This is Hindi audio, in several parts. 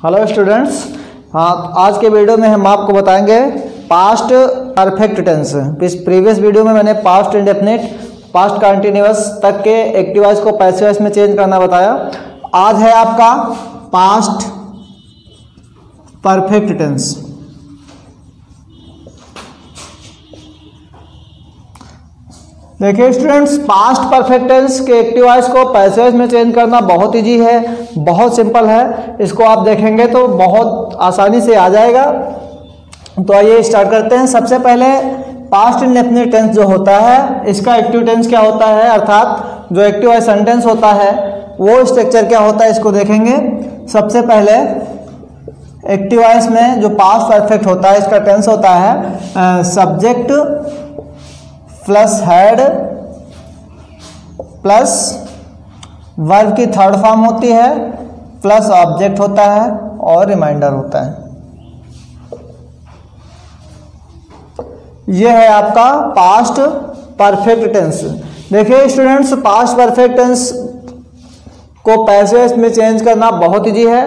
हेलो स्टूडेंट्स हाँ आज के वीडियो में हम आपको बताएँगे past perfect tense previous video में मैंने पास्ट इंडेफिनिट पास्ट कंटिन्यूस तक के एक्टिवाइज को पैसिवाइज में चेंज करना बताया। आज है आपका पास्ट परफेक्ट टेंस देखिए स्टूडेंट्स पास्ट परफेक्ट टेंस के एक्टिवाइज को पैसेज में चेंज करना बहुत ईजी है। बहुत सिंपल है, इसको आप देखेंगे तो बहुत आसानी से आ जाएगा। तो आइए स्टार्ट करते हैं। सबसे पहले पास्ट इंडेफिनिट टेंस जो होता है, इसका एक्टिव टेंस क्या होता है? अर्थात जो एक्टिव है सेंटेंस होता है, वो स्ट्रक्चर क्या होता है, इसको देखेंगे। सबसे पहले एक्टिवाइज में जो पास्ट परफेक्ट होता है, इसका टेंस होता है subject plus had plus verb की थर्ड फॉर्म होती है प्लस ऑब्जेक्ट होता है और रिमाइंडर होता है। यह है आपका पास्ट परफेक्ट टेंस देखिए स्टूडेंट्स पास्ट परफेक्ट टेंस को पैसेज में चेंज करना बहुत ईजी है।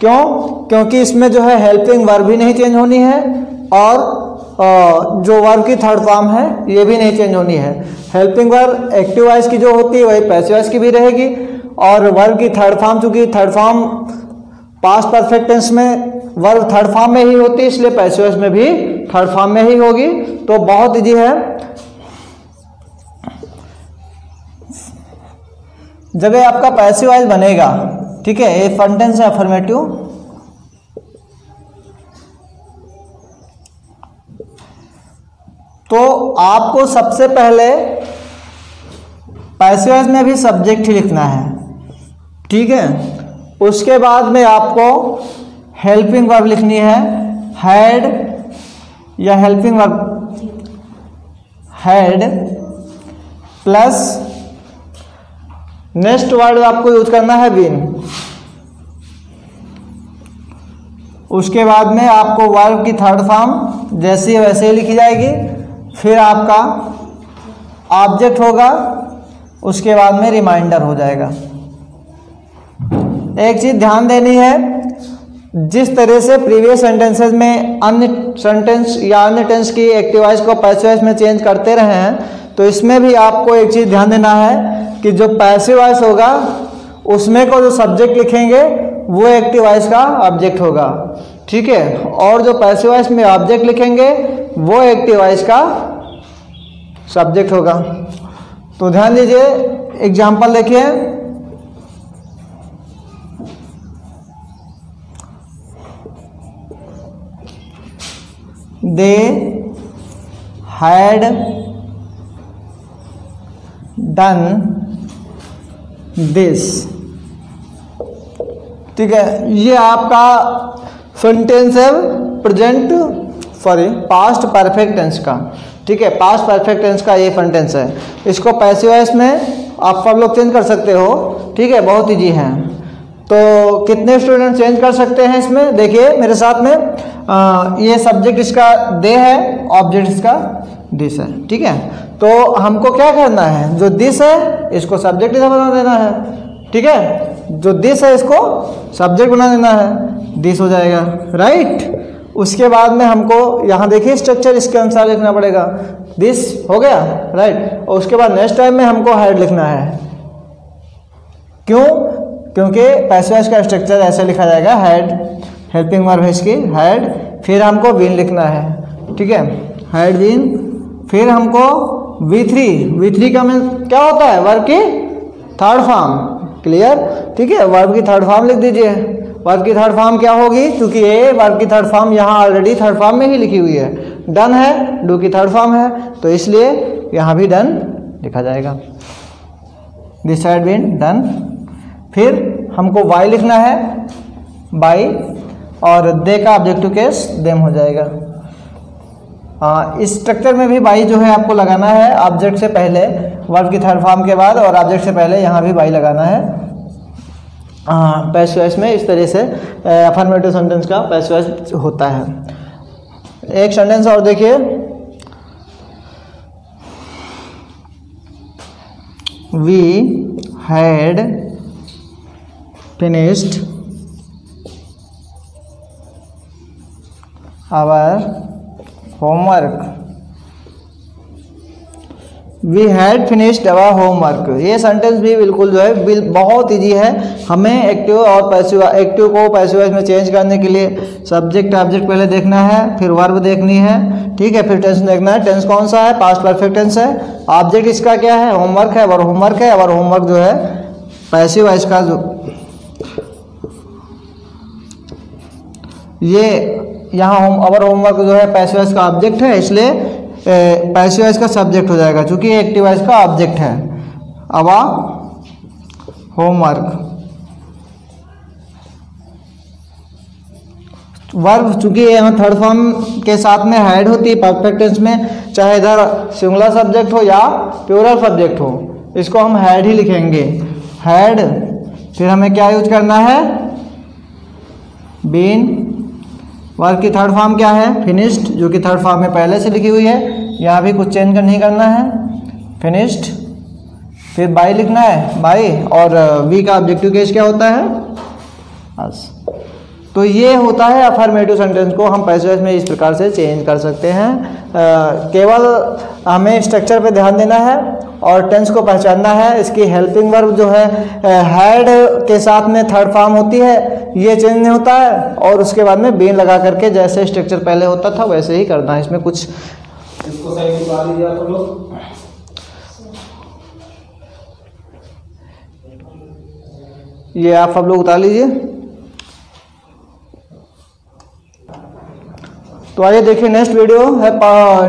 क्यों? क्योंकि इसमें जो है हेल्पिंग वर्ब भी नहीं चेंज होनी है और जो वर्ब की थर्ड फॉर्म है, ये भी नहीं चेंज होनी है। हेल्पिंग वर्ब एक्टिव वाइज की जो होती है, वही पैसिव वाइज की भी रहेगी। और वर्ब की थर्ड फॉर्म चूँकि third form past perfect tense में वर्ब थर्ड फॉर्म में ही होती है, इसलिए पैसिव में भी थर्ड फॉर्म में ही होगी। तो बहुत ईजी है। जब ये आपका पैसिव बनेगा, ठीक है, ये फंटेंस है अफर्मेटिव तो आपको सबसे पहले पैसेज में भी सब्जेक्ट लिखना है। ठीक है? उसके बाद में आपको हेल्पिंग वर्ब लिखनी है। हेड या helping verb had plus next word आपको यूज़ करना है बीन उसके बाद में आपको वर्ब की थर्ड फॉर्म जैसी वैसे ही लिखी जाएगी। फिर आपका ऑब्जेक्ट होगा, उसके बाद में रिमाइंडर हो जाएगा। एक चीज़ ध्यान देनी है, जिस तरह से प्रीवियस सेंटेंसेस में अन्य सेंटेंस या अन्य टेंस की एक्टिवाइज को पैसिवाइज में चेंज करते रहे हैं तो इसमें भी आपको एक चीज़ ध्यान देना है कि जो पैसिवाइज होगा, उसमें को जो सब्जेक्ट लिखेंगे, वो एक्टिवाइज का ऑब्जेक्ट होगा। ठीक है? और जो पैसिवाइज में ऑब्जेक्ट लिखेंगे वो एक्टिवाइज का सब्जेक्ट होगा। तो ध्यान दीजिए एग्ज़ाम्पल देखिए। दे हैड डन दिस ठीक है, ये आपका सेंटेंस है present sorry past perfect tense का। ठीक है पास्ट परफेक्ट टेंस का ये सेंटेंस है। इसको पैसिवाइज में आप सब लोग चेंज कर सकते हो। ठीक है बहुत ईजी है। तो कितने स्टूडेंट चेंज कर सकते हैं इसमें? देखिए मेरे साथ में आ, ये सब्जेक्ट इसका दे है ऑब्जेक्ट इसका दिस है। ठीक है तो हमको क्या करना है? जो दिस है इसको सब्जेक्ट इधर बना देना है। ठीक है जो दिस है इसको सब्जेक्ट बना देना है। दिस हो जाएगा राइट उसके बाद में हमको यहाँ देखिए स्ट्रक्चर इसके अनुसार लिखना पड़ेगा। दिस हो गया राइट और उसके बाद नेक्स्ट टाइम में हमको हेड लिखना है। क्यों? क्योंकि पैसेज का स्ट्रक्चर ऐसे लिखा जाएगा हेड हेल्पिंग है इसकी हेड फिर हमको विन लिखना है। ठीक है? हेड विन फिर हमको वी थ्री वी थ्री का मीन क्या होता है? वर्ब की थर्ड फॉर्म क्लियर ठीक है? वर्ब की थर्ड फॉर्म लिख दीजिए। वर्ब की थर्ड फॉर्म क्या होगी? क्योंकि ए वर्ब की थर्ड फॉर्म यहाँ ऑलरेडी थर्ड फॉर्म में ही लिखी हुई है। डन है डू की थर्ड फॉर्म है। तो इसलिए यहाँ भी डन लिखा जाएगा। दिस साइड बीन डन फिर हमको वाई लिखना है बाई और दे का ऑब्जेक्टिव केस देम हो जाएगा। इस स्ट्रक्चर में भी बाई जो है आपको लगाना है। ऑब्जेक्ट से पहले वर्ब की थर्ड फॉर्म के बाद और ऑब्जेक्ट से पहले यहाँ भी बाई लगाना है। हाँ, पैस वैस में इस तरह से अफर्मेटिव सेंटेंस का पैस वैस होता है। एक सेंटेंस और देखिए। We had finished our homework we had finished our homework ये सेंटेंस भी बिल्कुल जो है बहुत ईजी है। हमें एक्टिव और पैसिव एक्टिव को पैसिव में चेंज करने के लिए सब्जेक्ट ऑब्जेक्ट पहले देखना है, फिर वर्ब देखनी है। ठीक है, फिर टेंस देखना है। टेंस कौन सा है? पास्ट परफेक्ट टेंस है। ऑब्जेक्ट इसका क्या है? होमवर्क है। और होमवर्क है। और होमवर्क जो है पैसिव इसका जो ये यहाँ होम अवर होमवर्क जो है पैसिव का ऑब्जेक्ट है। इसलिए पैसिव का सब्जेक्ट हो जाएगा क्योंकि एक्टिवाइज का ऑब्जेक्ट है। अवा होमवर्क वर्ब चूँकि यहाँ थर्ड फॉर्म के साथ में हेड होती है परफेक्ट टेंस में, चाहे इधर सिंगुलर सब्जेक्ट हो या प्यूरल सब्जेक्ट हो, इसको हम हेड ही लिखेंगे। हेड फिर हमें क्या यूज़ करना है? बीन वर्क की थर्ड फॉर्म क्या है? फिनिश्ड जो कि थर्ड फॉर्म में पहले से लिखी हुई है। यहाँ भी कुछ चेंज नहीं करना है। फिनिश्ड फिर बाई लिखना है। बाई और वी का ऑब्जेक्टिव केस क्या होता है? बस तो ये होता है अफर्मेटिव सेंटेंस को। हम पैसे में इस प्रकार से चेंज कर सकते हैं। आ, केवल हमें स्ट्रक्चर पे ध्यान देना है और टेंस को पहचानना है। इसकी हेल्पिंग वर्ब जो है हैड के साथ में थर्ड फॉर्म होती है। ये चेंज नहीं होता है। और उसके बाद में बीन लगा करके जैसे स्ट्रक्चर पहले होता था वैसे ही करना है। इसमें कुछ इसको सही दीजिए आप लोग। ये आप सब लोग उतार लीजिए। तो आइए देखिए नेक्स्ट वीडियो है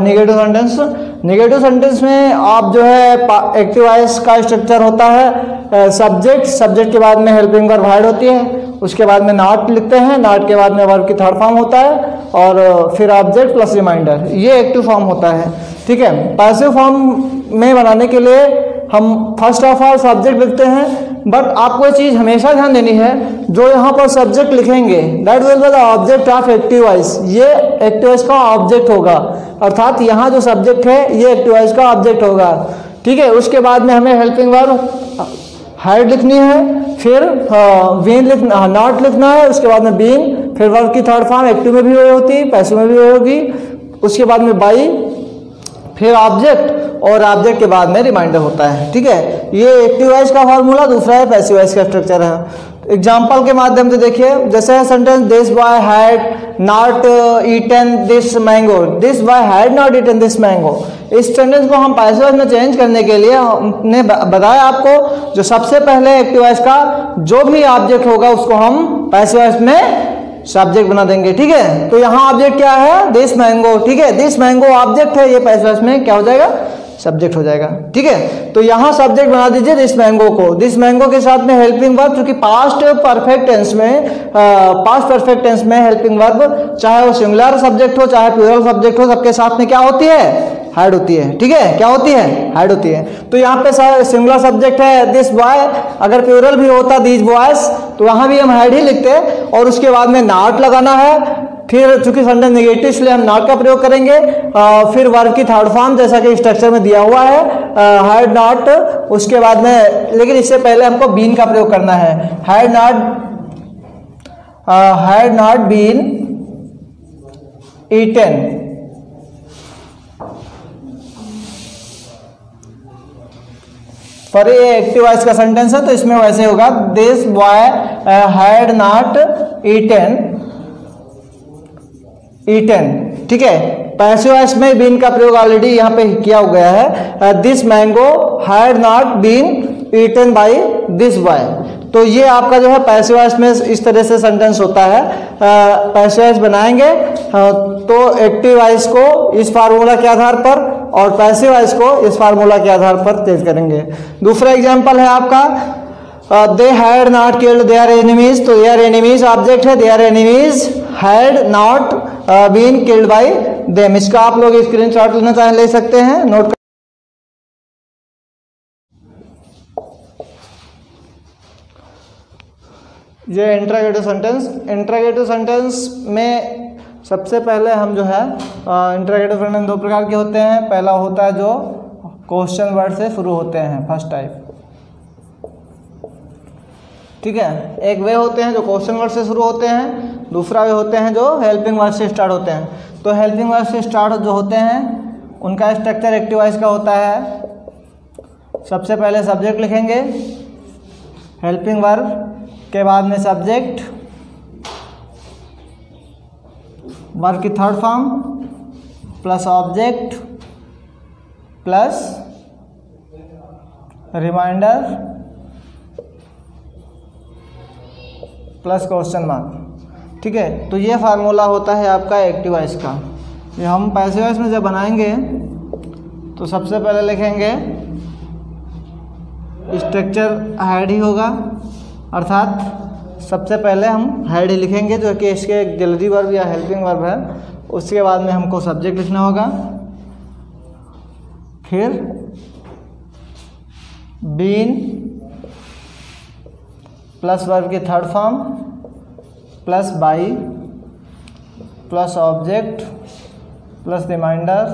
निगेटिव सेंटेंस निगेटिव सेंटेंस में आप जो है एक्टिव आइस का स्ट्रक्चर होता है सब्जेक्ट सब्जेक्ट के बाद में हेल्पिंग वर्ब हाइड होती है। उसके बाद में नाट लिखते हैं नाट के बाद में वर्ब की थर्ड फॉर्म होता है और फिर ऑब्जेक्ट प्लस रिमाइंडर ये एक्टिव फॉर्म होता है, ठीक है? पैसिव फॉर्म में बनाने के लिए हम फ़र्स्ट ऑफ़ ऑल सब्जेक्ट लिखते हैं बट आपको ये चीज़ हमेशा ध्यान देनी है, जो यहाँ पर सब्जेक्ट लिखेंगे that will be the object of active voice ये एक्टिव वाइज का ऑब्जेक्ट होगा, अर्थात यहाँ जो सब्जेक्ट है, ये एक्टिव वाइज का ऑब्जेक्ट होगा, ठीक है? उसके बाद में हमें हेल्पिंग वर्ब हाइड लिखनी है फिर वीन लिखना नॉट लिखना है, उसके बाद में बीन फिर वर्ब की थर्ड फॉर्म एक्टिव में भी वही होती पैसिव में भी वही होगी, उसके बाद में बाई फिर ऑब्जेक्ट और ऑब्जेक्ट के बाद में रिमाइंडर होता है, ठीक है? ये एक्टिव वाइज का फॉर्मूला दूसरा है पैसिव वाइज का स्ट्रक्चर है। एग्ज़ाम्पल के माध्यम से देखिए, जैसे है sentence this boy had not eaten this mango this boy had not eaten this mango इस सेंटेंस को हम पैसिव में चेंज करने के लिए हमने बताया आपको, जो सबसे पहले एक्टिव का जो भी ऑब्जेक्ट होगा, उसको हम पैसिव में सब्जेक्ट बना देंगे, ठीक है? तो यहाँ ऑब्जेक्ट क्या है? दिस मैंगो ठीक है? दिस मैंगो ऑब्जेक्ट है, ये पैसे में क्या हो जाएगा? सब्जेक्ट हो जाएगा। ठीक है? तो यहाँ सब्जेक्ट बना दीजिए दिस मैंगो को। दिस मैंगो के साथ में हेल्पिंग वर्ब क्योंकि पास्ट परफेक्ट टेंस में पास्ट परफेक्ट टेंस में हेल्पिंग वर्ब चाहे वो सिंगुलर सब्जेक्ट हो, चाहे प्यूरल सब्जेक्ट हो, सबके साथ में क्या होती है? हाइड होती है। ठीक है? क्या होती है? हाइड होती है। तो यहाँ पे सिंगुलर सब्जेक्ट है दिस बॉय अगर प्यूरल भी होता दिस बॉयस तो वहाँ भी हम हाइड ही लिखते और उसके बाद में नाट लगाना है। फिर चूँकि सेंटेंस नेगेटिव इसलिए हम नॉट का प्रयोग करेंगे। आ, फिर वर्ब की थर्ड फॉर्म जैसा कि स्ट्रक्चर में दिया हुआ है। हैड नॉट उसके बाद में लेकिन इससे पहले हमको बीन का प्रयोग करना है। Had not had not been eaten पर ये एक्टिव वॉइस का सेंटेंस है तो इसमें वैसे होगा। This boy had not eaten eaten ठीक है? पैसिव वॉइस में बीन का प्रयोग ऑलरेडी यहाँ पे किया हो गया है। This mango had not been eaten by this boy तो ये आपका जो है पैसिव वॉइस में इस तरह से सेंटेंस होता है। पैसिव वॉइस बनाएँगे। तो एक्टिव वॉइस को इस फार्मूला के आधार पर और पैसिव वॉइस को इस फार्मूला के आधार पर तेज करेंगे। दूसरा एग्ज़ाम्पल है आपका। They had not killed they are enemies तो दे आर एनिमीज ऑब्जेक्ट है। They are enemies had not been killed by them इसका आप लोग स्क्रीन शॉट लेना चाहे, ले सकते हैं। नोट ये इंट्रागेटिव सेंटेंस इंट्रागेटिव सेंटेंस में सबसे पहले हम जो है इंटरेगेटिव सेंटेंस दो प्रकार के होते हैं। पहला होता है जो क्वेश्चन वर्ड से शुरू होते हैं फ़र्स्ट टाइप ठीक है? एक वे होते हैं जो क्वेश्चन वर्ड से शुरू होते हैं, दूसरा वे होते हैं जो हेल्पिंग वर्ड से स्टार्ट होते हैं। तो हेल्पिंग वर्ड से स्टार्ट जो होते हैं, उनका स्ट्रक्चर एक्टिवाइज का होता है? सबसे पहले सब्जेक्ट लिखेंगे। हेल्पिंग वर्ब के बाद में सब्जेक्ट वर्ब की third form plus object plus reminder plus question mark ठीक है? तो ये फार्मूला होता है आपका एक्टिव वाइज का। ये हम पैसे वाइस में जब बनाएँगे तो सबसे पहले लिखेंगे स्ट्रक्चर हेड ही होगा। अर्थात सबसे पहले हम हेड ही लिखेंगे, जो कि इसके एक जल्दी वर्ब या हेल्पिंग वर्ब है। उसके बाद में हमको सब्जेक्ट लिखना होगा। फिर बीन प्लस वर्ब की third form, plus by, plus object, plus reminder,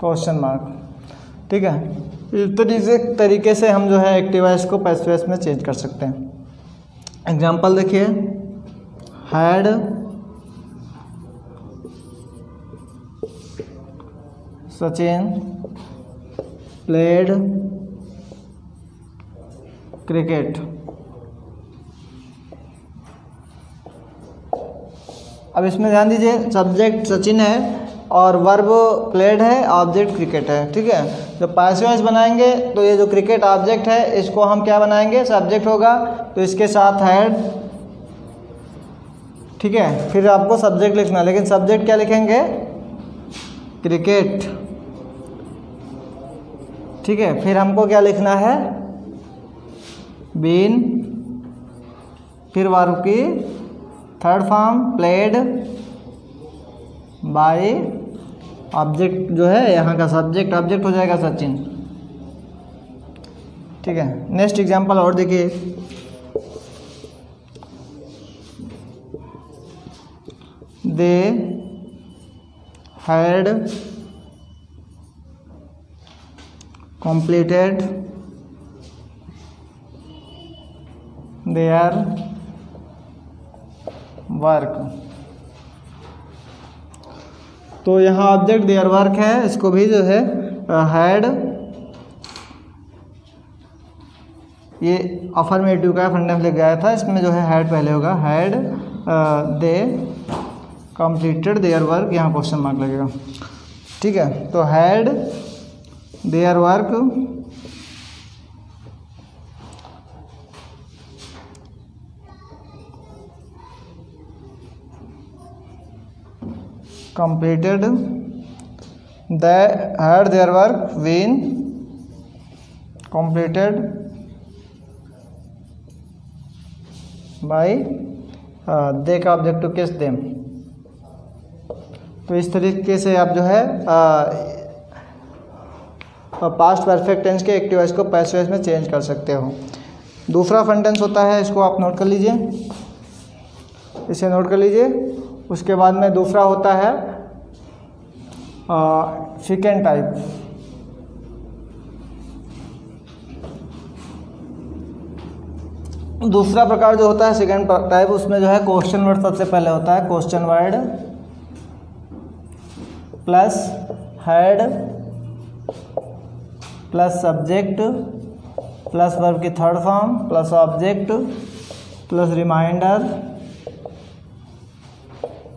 question mark. ठीक है? इस तरीके तरीके से हम जो है एक्टिवाइज को पैसवेस में चेंज कर सकते हैं। एग्जांपल देखिए। Had Sachin played cricket. अब इसमें ध्यान दीजिए सब्जेक्ट सचिन है और वर्ब प्लेड है ऑब्जेक्ट क्रिकेट है, ठीक है? जब पैसिवाइज बनाएँगे तो ये जो क्रिकेट ऑब्जेक्ट है, इसको हम क्या बनाएँगे? सब्जेक्ट होगा तो इसके साथ हेड ठीक है? फिर आपको सब्जेक्ट लिखना लेकिन सब्जेक्ट क्या लिखेंगे? क्रिकेट ठीक है, फिर हमको क्या लिखना है? बीन फिर वर्ब की third form played by object जो है, यहाँ का सब्जेक्ट ऑब्जेक्ट हो जाएगा सचिन। ठीक है नेक्स्ट एग्जांपल और देखिए। They had completed their work. तो यहाँ ऑब्जेक्ट देयर वर्क है, इसको भी जो है हैड ये अफर्मेटिव का फंडेंस लिख गया था, इसमें जो है हैड पहले होगा had they completed their work, यहाँ क्वेश्चन मार्क लगेगा। ठीक है तो had their work completed they had their work when completed by uh, they का ऑब्जेक्ट टू किस देम तो इस तरीके से आप जो है पास्ट परफेक्ट टेंस के एक्टिव को पैसिव में चेंज कर सकते हो। दूसरा फंटेंस होता है इसको आप नोट कर लीजिए। इसे नोट कर लीजिए। उसके बाद में दूसरा होता है सेकेंड टाइप दूसरा प्रकार जो होता है सेकेंड टाइप उसमें जो है क्वेश्चन वर्ड सबसे पहले होता है question word plus had plus subject plus verb की third form plus object plus reminder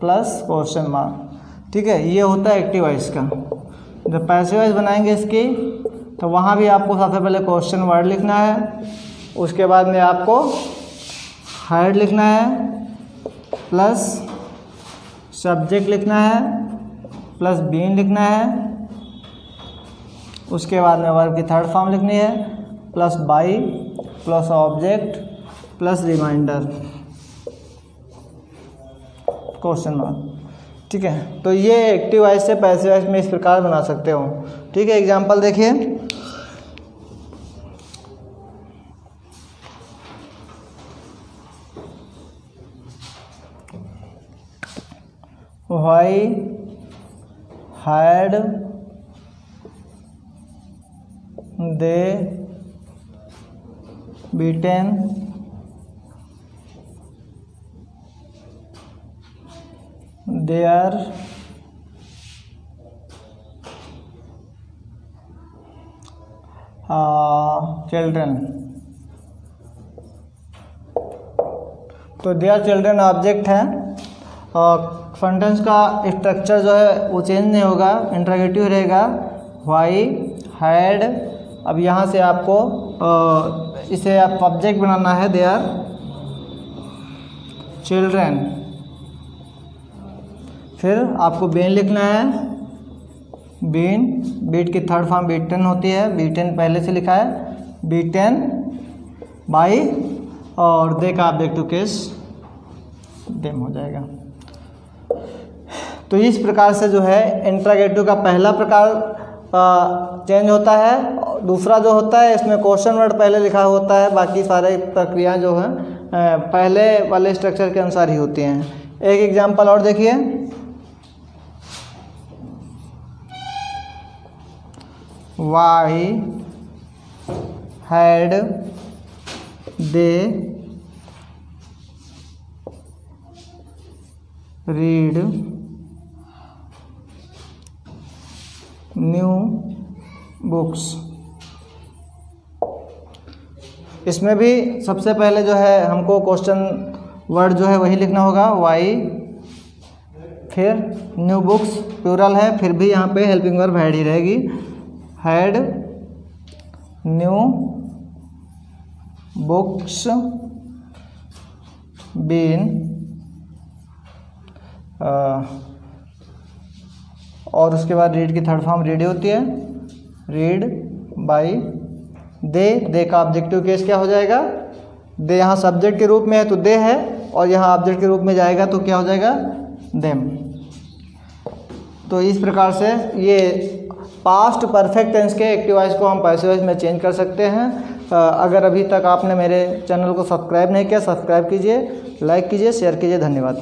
plus question mark ठीक है, ये होता है एक्टिव वाइज का। जब पैसिव वाइज बनाएँगे इसकी तो वहाँ भी आपको सबसे पहले क्वेश्चन वर्ड लिखना है, उसके बाद में आपको हाइड लिखना है प्लस सब्जेक्ट लिखना है प्लस बीन लिखना है, उसके बाद में वर्ब की थर्ड फॉर्म लिखनी है plus by plus object plus reminder question mark ठीक है? तो ये एक्टिव वाइज से पैसिव वाइज में इस प्रकार बना सकते हो। ठीक है एग्ज़ाम्पल देखिए। Why had they beaten their children. तो देयर चिल्ड्रन ऑब्जेक्ट है। और सेंटेंस का स्ट्रक्चर जो है, वो चेंज नहीं होगा इंट्रागेटिव रहेगा। वाई हैड अब यहाँ से आपको इसे आप ऑब्जेक्ट बनाना है, दे आर चिल्ड्रेन। फिर आपको बेन लिखना है। बीन, बीट की थर्ड फॉर्म बी टेन होती है। बी टेन पहले से लिखा है। बी टेन बाई, और दे का ऑब्जेक्टिव केस डेम हो जाएगा। तो इस प्रकार से जो है इंट्रागेटिव का पहला प्रकार चेंज होता है। दूसरा जो होता है, इसमें क्वेश्चन वर्ड पहले लिखा होता है। बाकी सारे प्रक्रिया जो है पहले वाले स्ट्रक्चर के अनुसार ही होती हैं। एक एग्जांपल और देखिए। Why had they read new books. इसमें भी सबसे पहले जो है हमको क्वेश्चन वर्ड जो है वही लिखना होगा, वाई। फिर न्यू बुक्स प्लूरल है, फिर भी यहाँ पे हेल्पिंग वर्ब हैड ही रहेगी। हैड न्यू बुक्स बीन और उसके बाद रीड की थर्ड फॉर्म रीड होती है। रीड बाई दे दे का ऑब्जेक्टिव केस क्या हो जाएगा? दे यहाँ सब्जेक्ट के रूप में है तो दे है, और यहाँ ऑब्जेक्ट के रूप में जाएगा तो क्या हो जाएगा? देम तो इस प्रकार से ये पास्ट परफेक्ट टेंस के एक्टिव वॉइस को हम पैसे वॉइस में चेंज कर सकते हैं। अगर अभी तक आपने मेरे चैनल को सब्सक्राइब नहीं किया सब्सक्राइब कीजिए लाइक कीजिए शेयर कीजिए, धन्यवाद।